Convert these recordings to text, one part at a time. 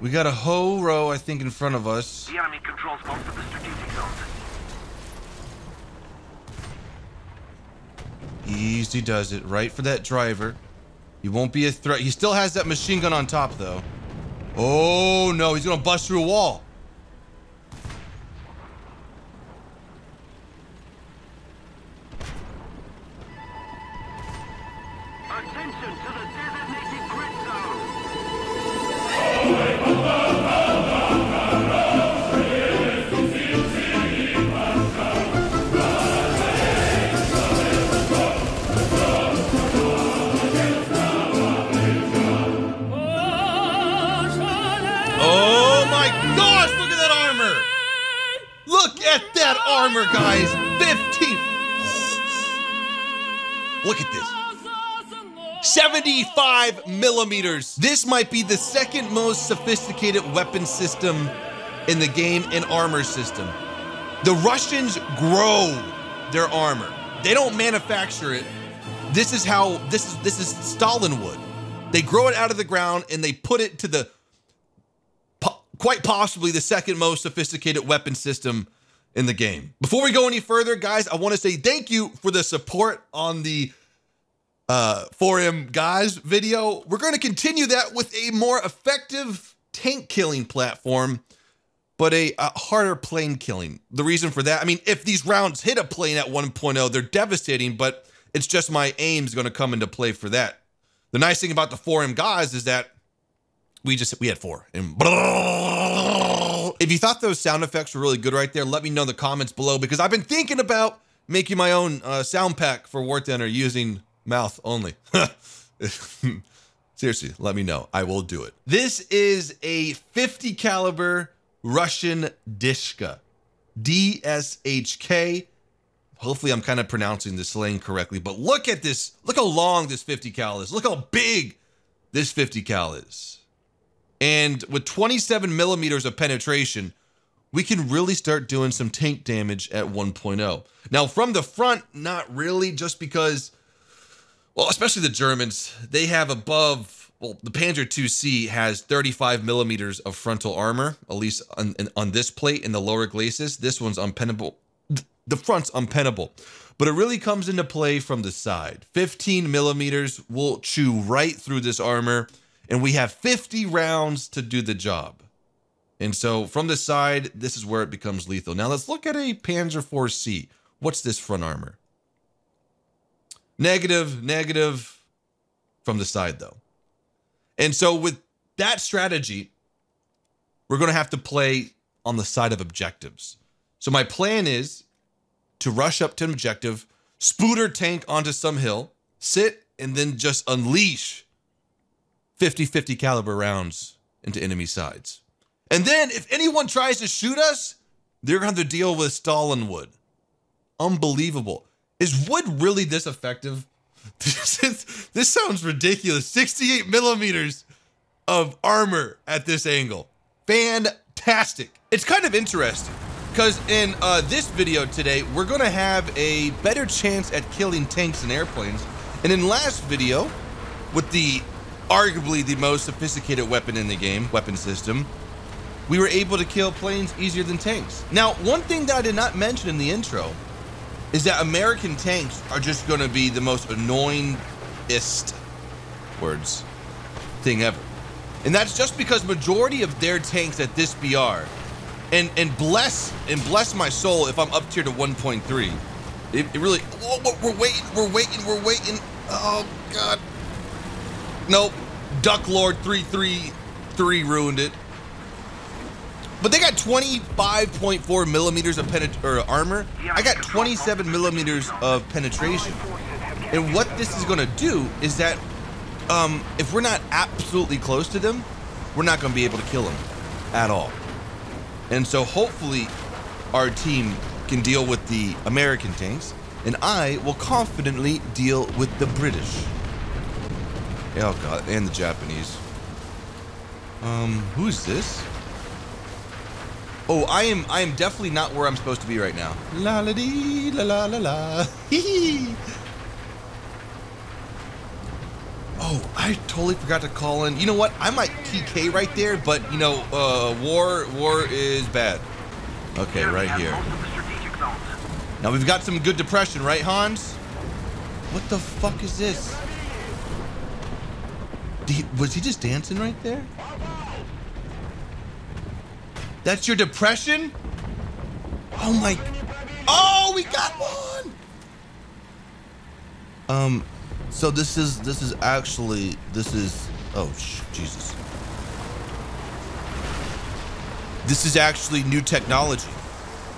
We got a whole row, I think, in front of us. The enemy controls most of the strategic zones. Easy does it. Right for that driver. He won't be a threat. He still has that machine gun on top, though. Oh, no. He's going to bust through a wall. 75 millimeters. This might be the second most sophisticated weapon system in the game and armor system. The Russians grow their armor. They don't manufacture it. This is how this is this is Stalin wood. They grow it out of the ground and they put it to the po- quite possibly the second most sophisticated weapon system in the game. Before we go any further, guys, I want to say thank you for the support on the uh, 4M GAZ video. We're going to continue that with a more effective tank killing platform, but a, a harder plane killing. The reason for that, I mean, if these rounds hit a plane at 1.0, they're devastating, but it's just my aim is going to come into play for that. The nice thing about the 4M GAZ is that we just we had four and if you thought those sound effects were really good right there let me know in the comments below because i've been thinking about making my own uh, sound pack for war Thunder using mouth only. Seriously let me know. I will do it. This is a 50 caliber russian dishka. Dshk hopefully i'm kind of pronouncing the slang correctly but look at this. Look how long this 50 cal is. Look how big this 50 cal is. And with 27 millimeters of penetration, we can really start doing some tank damage at 1.0. Now, from the front, not really, just because, well, especially the Germans, they have above, well, the Panzer IIc has 35 millimeters of frontal armor, at least on, on this plate in the lower glacis. This one's unpennable. The front's unpennable. But it really comes into play from the side. 15 millimeters will chew right through this armor and we have 50 rounds to do the job. And so from the side, this is where it becomes lethal. Now let's look at a Panzer IV-C. What's this front armor? Negative, negative from the side though. And so with that strategy, we're going to have to play on the side of objectives. So my plan is to rush up to an objective, spooter tank onto some hill, sit, and then just unleash 50 50 caliber rounds into enemy sides. And then if anyone tries to shoot us, they're going to have to deal with Stalinwood. Unbelievable. Is wood really this effective? This, is, this sounds ridiculous. 68 millimeters of armor at this angle. Fantastic. It's kind of interesting because in uh, this video today, we're going to have a better chance at killing tanks and airplanes. And in last video, with the arguably the most sophisticated weapon in the game, weapon system, we were able to kill planes easier than tanks. Now, one thing that I did not mention in the intro is that American tanks are just going to be the most annoyingest words thing ever. And that's just because majority of their tanks at this BR and and bless and bless my soul if I'm up tier to 1.3. It, it really oh, we're waiting, we're waiting, we're waiting. Oh god. Nope. Duck Lord 333 ruined it. But they got 25.4 millimeters of or armor. I got 27 millimeters of penetration. And what this is going to do is that um, if we're not absolutely close to them, we're not going to be able to kill them at all. And so hopefully our team can deal with the American tanks, and I will confidently deal with the British. Oh god, and the Japanese. Um, who's this? Oh, I am I am definitely not where I'm supposed to be right now. La la dee la la la la. Hee hee. Oh, I totally forgot to call in. You know what? I might TK right there, but you know, uh, war war is bad. Okay, right here. Most of the strategic zones. Now we've got some good depression, right, Hans? What the fuck is this? Did he- was he just dancing right there? That's your depression? Oh my! Oh, we got one. Um, so this is this is actually this is oh sh- Jesus. This is actually new technology.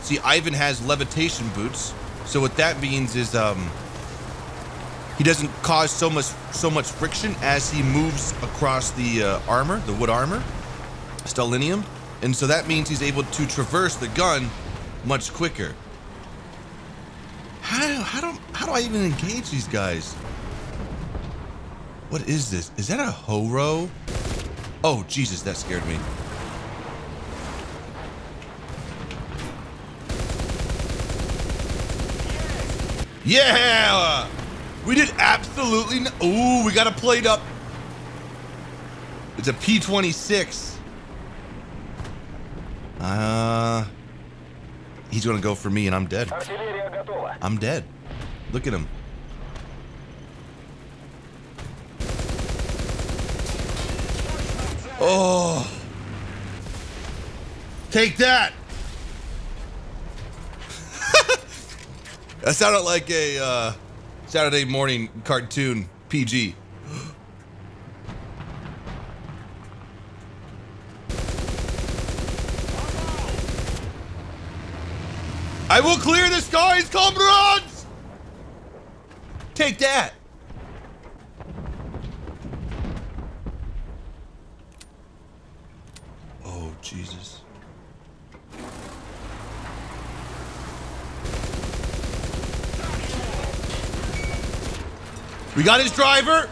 See, Ivan has levitation boots, so what that means is um he doesn't cause so much so much friction as he moves across the uh, armor, the wood armor, Stalinium, and so that means he's able to traverse the gun much quicker. How do, how do how do I even engage these guys? What is this? Is that a horo? Oh Jesus, that scared me. Yeah! We did absolutely no- Ooh, we got a plate up. It's a P26. Uh, he's gonna go for me and I'm dead. I'm dead. Look at him. Oh. Take that. that sounded like a uh, Saturday morning cartoon PG. I will clear the skies, comrades! Take that! Oh, Jesus. We got his driver.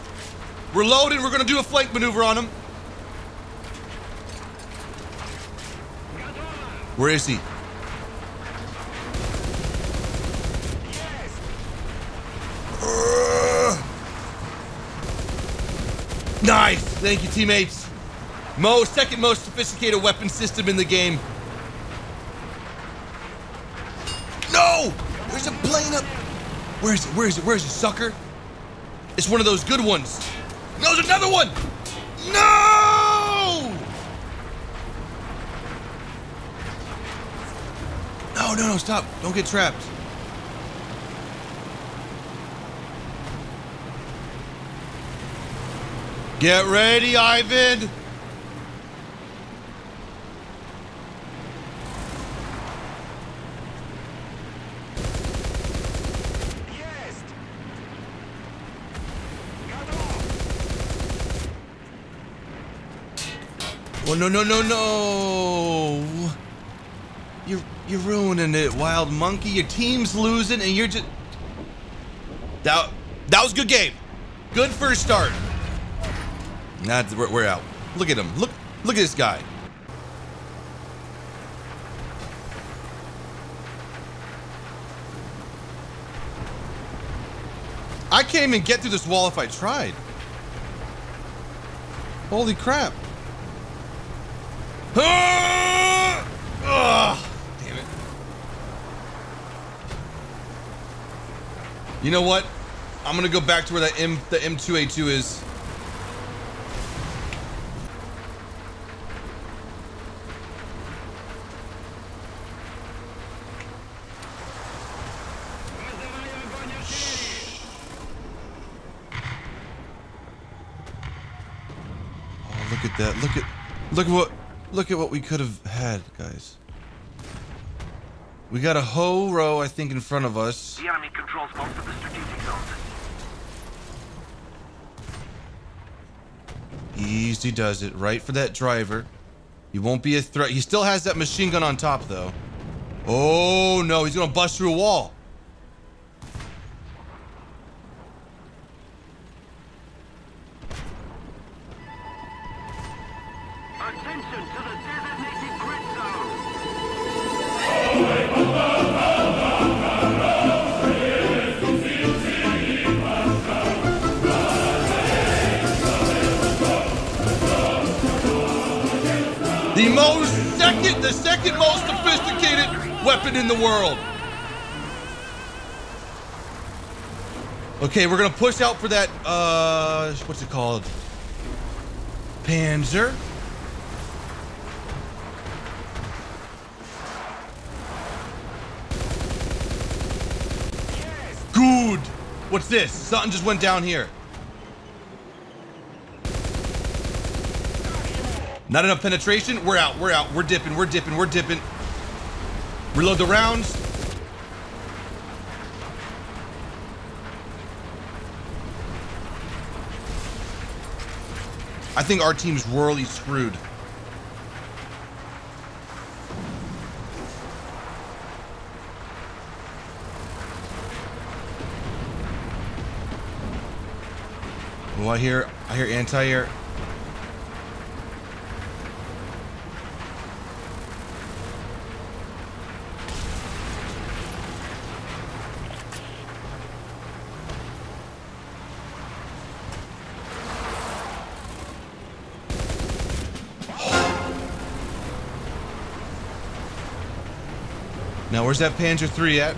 We're loaded. We're going to do a flank maneuver on him. Where is he? Ugh. Nice. Thank you, teammates. Most second most sophisticated weapon system in the game. No! There's a plane up. Where is it? Where is it? Where is it, sucker? It's one of those good ones. No, there's another one. No! No, no, no, stop. Don't get trapped. Get ready, Ivan! Oh no no no no! You're you're ruining it, wild monkey. Your team's losing, and you're just that that was a good game. Good first start. Nah, we're, we're out. Look at him. Look look at this guy. I can't even get through this wall if I tried. Holy crap. Ah! Ugh, damn it. You know what? I'm gonna go back to where that M the M2A2 is. Oh, look at that. Look at look at what look at what we could have had, guys. We got a whole row, I think, in front of us. The enemy controls most of the strategic zones. Easy does it. Right for that driver. He won't be a threat. He still has that machine gun on top, though. Oh, no. He's going to bust through a wall. The second most sophisticated weapon in the world. Okay, we're gonna push out for that, uh, what's it called? Panzer. Good. What's this? Something just went down here. Not enough penetration. We're out. We're out. We're dipping. We're dipping. We're dipping. Reload the rounds. I think our team's royally screwed. Oh, I hear, I hear anti-air. Now, where's that Panzer III at?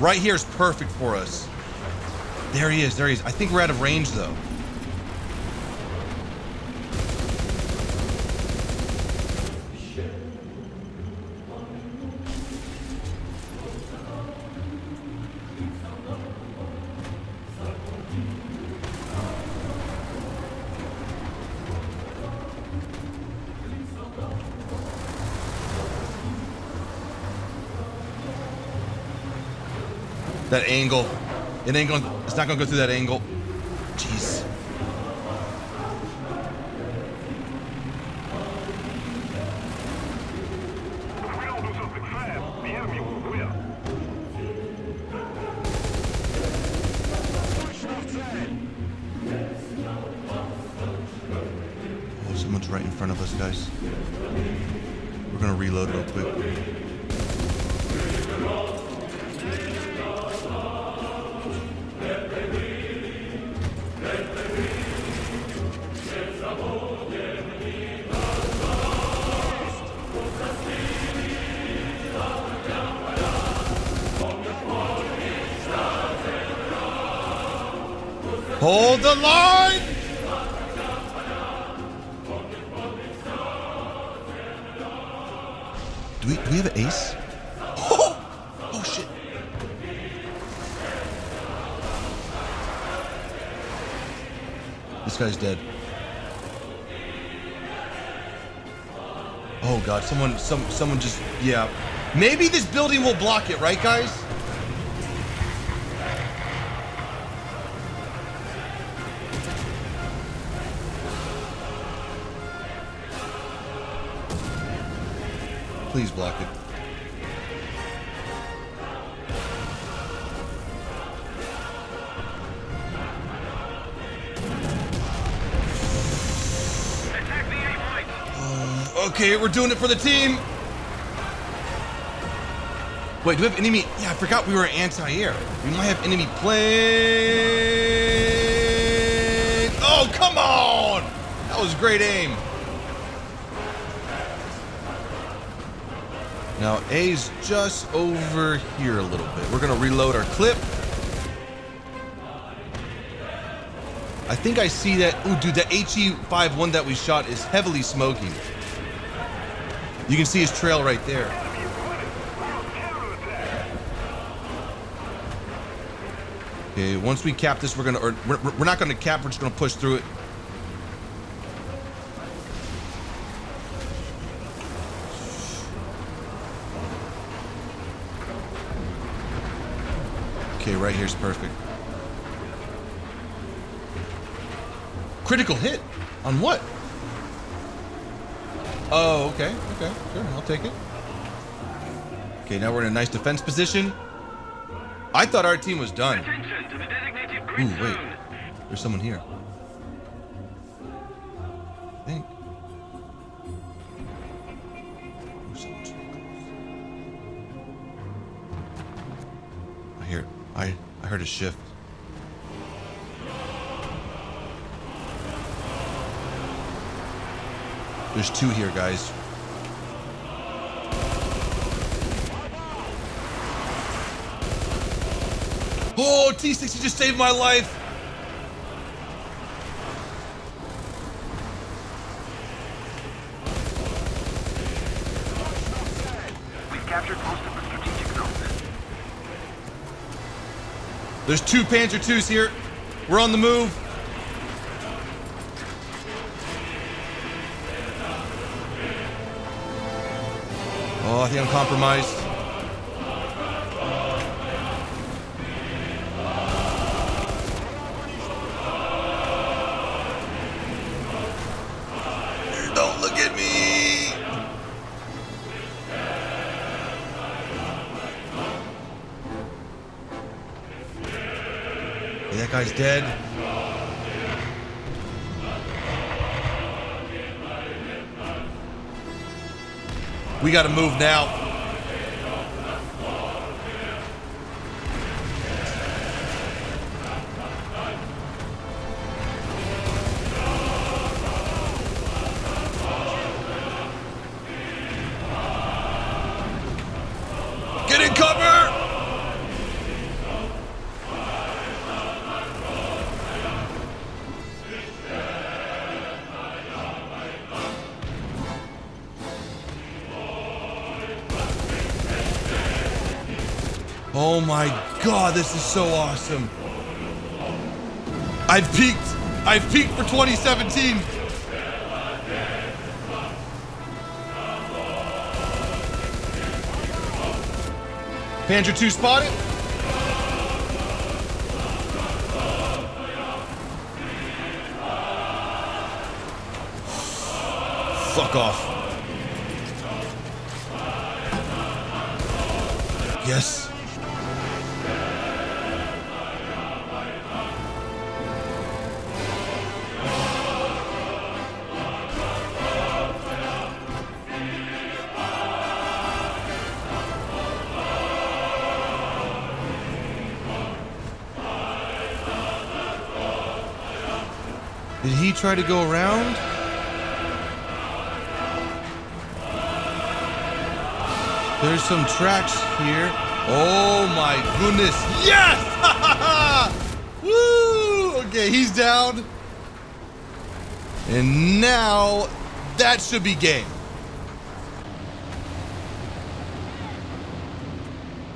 Right here is perfect for us. There he is. There he is. I think we're out of range, though. That angle. It ain't going it's not gonna go through that angle. Jeez. Hold the line! Do we, do we have an ace? Oh, oh shit. This guy's dead. Oh god, someone some someone just yeah. Maybe this building will block it, right guys? Please block it. Point. Okay, we're doing it for the team. Wait, do we have enemy? Yeah, I forgot we were anti-air. We might have enemy plane. Oh, come on! That was great aim. Now A's just over here a little bit. We're gonna reload our clip. I think I see that. Ooh, dude, that HE51 that we shot is heavily smoking. You can see his trail right there. Okay, once we cap this, we're gonna, or we're, we're not gonna cap, we're just gonna push through it. Okay, right here's perfect. Critical hit? On what? Oh, okay, okay, sure, I'll take it. Okay, now we're in a nice defense position. I thought our team was done. Attention to the designated Ooh, wait. There's someone here. I, I heard a shift. There's two here, guys. Oh, T60 just saved my life! There's two Panzer IIs here. We're on the move. Oh, I think I'm compromised. Guy's dead. We got to move now. Oh my god, this is so awesome. I've peaked. I've peaked for 2017. Panzer 2 spotted. Fuck off. Yes. Did he try to go around? There's some tracks here. Oh my goodness. Yes! Woo! Okay, he's down. And now that should be game.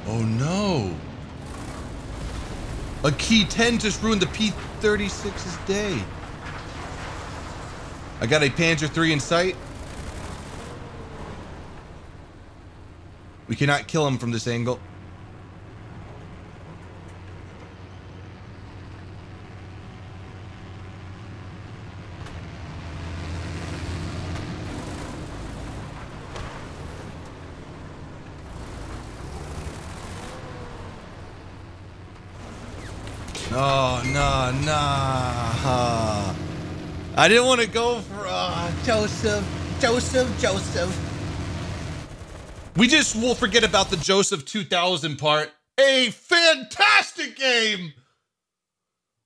Oh no. A Ki-10 just ruined the P-36's day. I got a Panzer III in sight. We cannot kill him from this angle. Oh, no, nah. I didn't want to go for uh, Joseph, Joseph, Joseph. We just will forget about the Joseph 2000 part. A fantastic game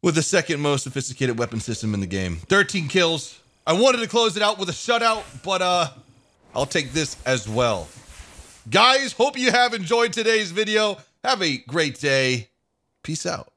with the second most sophisticated weapon system in the game. 13 kills. I wanted to close it out with a shutout, but uh, I'll take this as well. Guys, hope you have enjoyed today's video. Have a great day. Peace out.